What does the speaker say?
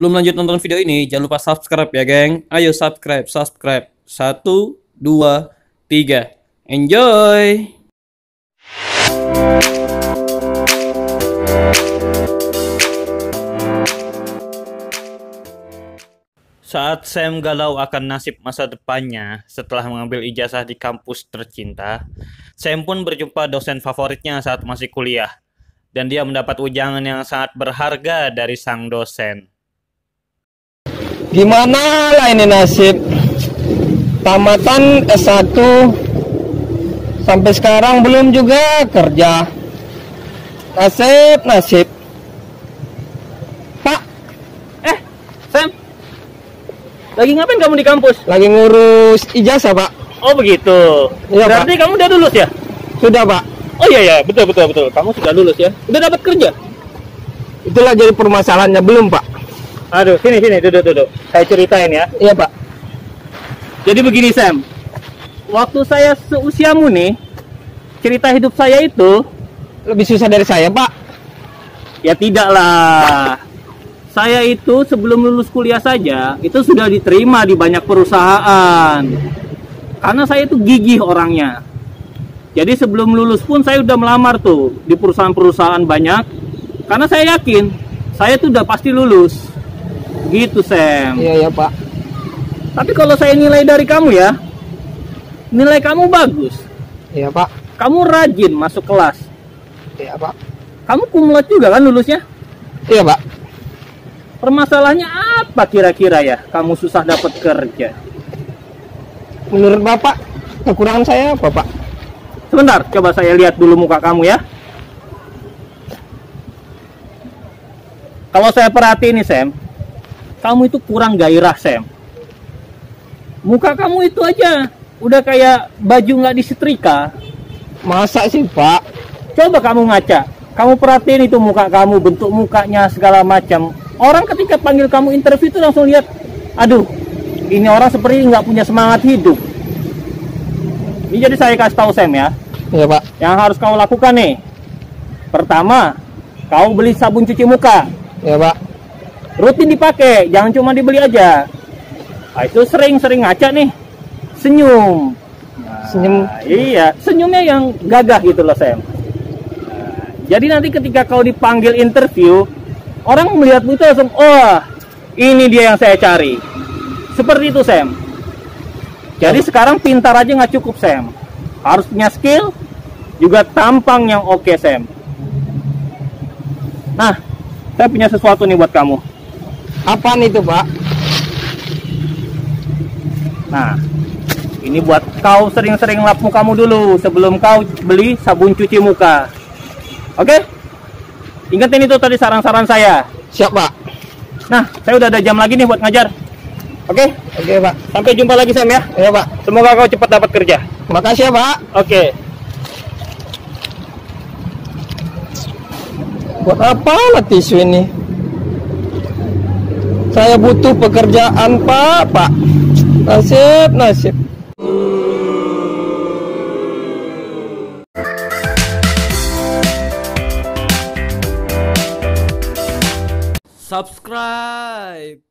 Belum lanjut nonton video ini, jangan lupa subscribe ya, geng. Ayo subscribe, subscribe. Satu, dua, tiga. Enjoy! Saat Sam galau akan nasib masa depannya setelah mengambil ijazah di kampus tercinta, Sam pun berjumpa dosen favoritnya saat masih kuliah. Dan dia mendapat ujangan yang sangat berharga dari sang dosen. Gimana lah ini nasib Tamatan S1 Sampai sekarang belum juga kerja Nasib, nasib Pak, Eh, Sam, lagi ngapain kamu di kampus? lagi ngurus ijazah pak Oh begitu. Iya, Berarti kamu udah lulus ya? Sudah pak Oh iya ya, betul betul betul. Kamu sudah lulus ya? Udah dapat kerja? Itulah jadi permasalahannya belum pak Aduh, sini sini duduk duduk. Saya ceritain ya. Iya pak Jadi begini Sam, waktu saya seusiamu nih, cerita hidup saya itu Lebih susah dari saya pak ya tidak lah. Saya itu sebelum lulus kuliah saja itu sudah diterima di banyak perusahaan. Karena saya itu gigih orangnya. Jadi sebelum lulus pun saya udah melamar tuh di perusahaan-perusahaan banyak. Karena saya yakin saya tuh udah pasti lulus. Gitu Sam. Iya ya pak Tapi kalau saya nilai dari kamu ya, nilai kamu bagus. Iya pak Kamu rajin masuk kelas. Iya pak Kamu kumlot juga kan lulusnya? Iya pak Permasalahannya apa kira-kira ya? Kamu susah dapat kerja. Menurut bapak Kekurangan saya apa pak Sebentar, coba saya lihat dulu muka kamu ya. Kalau saya perhatiin nih Sam, kamu itu kurang gairah Sam. Muka kamu itu aja udah kayak baju nggak disetrika. Masa sih pak Coba kamu ngaca, kamu perhatiin itu muka kamu, bentuk mukanya segala macam. Orang ketika panggil kamu interview itu langsung lihat, aduh, ini orang seperti nggak punya semangat hidup. Ini jadi saya kasih tahu Sam ya, Iya pak yang harus kau lakukan nih. Pertama, kau beli sabun cuci muka, Iya pak rutin dipakai, jangan cuma dibeli aja. Nah, itu sering-sering ngaca nih, senyum. Nah, Senyum. Iya, senyumnya yang gagah gitu loh Sam. Nah, jadi nanti ketika kau dipanggil interview, orang melihatmu itu langsung, oh ini dia yang saya cari. Seperti itu Sam. Jadi sekarang pintar aja nggak cukup Sam. Harus punya skill, juga tampang yang oke Sam. Nah, saya punya sesuatu nih buat kamu. Apaan itu pak Nah, ini buat kau sering-sering lap mukamu dulu sebelum kau beli sabun cuci muka. Oke? Ingatin itu tadi saran-saran saya. Siap pak Nah, saya udah ada jam lagi nih buat ngajar. Oke? Oke pak Sampai jumpa lagi Sam ya. Iya pak Semoga kau cepat dapat kerja. Makasih ya pak Oke. Buat apa lah tisu ini? Saya butuh pekerjaan pak, pak. Nasib, nasib. Subscribe.